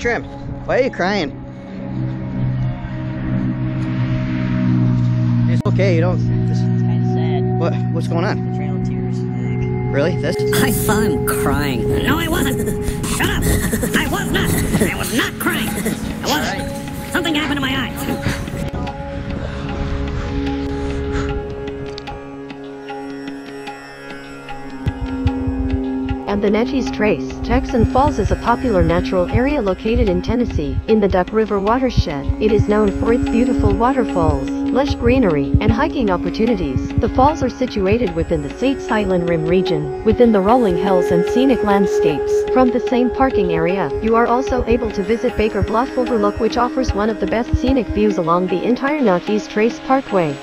Trim, why are you crying? It's okay, you don't. Just, It's kind of sad. what? What's going on? Trail of Tears. Really? This? I saw him crying. No, I wasn't. And the Natchez Trace. Jackson Falls is a popular natural area located in Tennessee, in the Duck River watershed. It is known for its beautiful waterfalls, lush greenery, and hiking opportunities. The falls are situated within the States Highland Rim region, within the rolling hills and scenic landscapes. From the same parking area, you are also able to visit Baker Bluff Overlook which offers one of the best scenic views along the entire Natchez Trace Parkway.